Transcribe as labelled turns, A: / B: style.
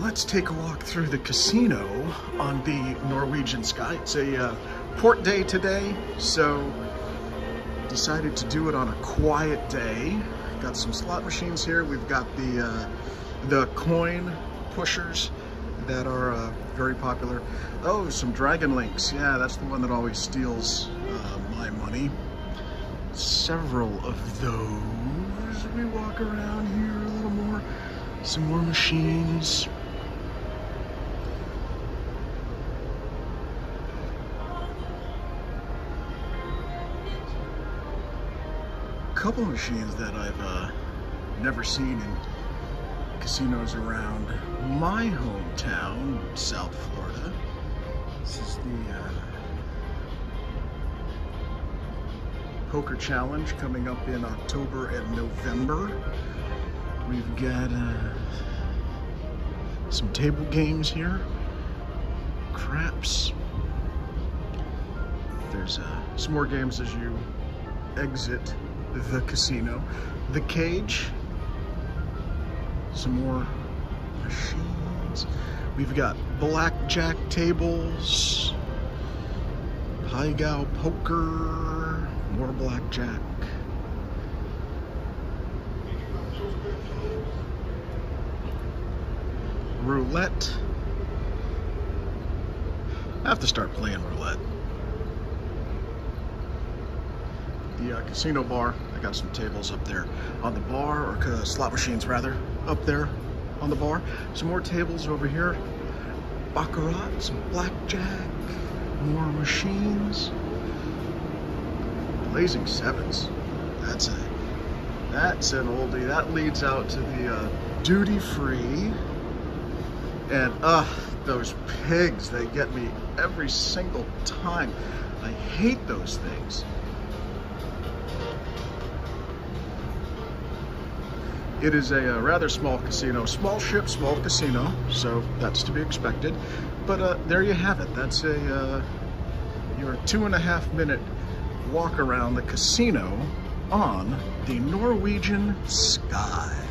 A: let's take a walk through the casino on the Norwegian Sky. It's a uh, port day today, so decided to do it on a quiet day. Got some slot machines here. We've got the uh, the coin pushers that are uh, very popular. Oh, some Dragon Links. Yeah, that's the one that always steals uh, my money. Several of those. We walk around here a little more. Some more machines. Couple machines that I've uh, never seen in casinos around my hometown, South Florida. This is the uh, Poker Challenge coming up in October and November. We've got uh, some table games here, craps. There's uh, some more games as you exit the casino. The cage, some more machines. We've got blackjack tables, Pai Gow poker, more blackjack. Roulette. I have to start playing roulette. The uh, casino bar. I got some tables up there on the bar, or uh, slot machines rather, up there on the bar. Some more tables over here. Baccarat, some blackjack, more machines. Blazing Sevens. That's a that's an oldie. That leads out to the uh, duty free. And uh those pigs, they get me every single time. I hate those things. It is a, a, uh, rather small casino, small ship, small casino, so that's to be expected. But uh, there you have it. That's a uh, your two and a half minute walk around the casino on the Norwegian sky.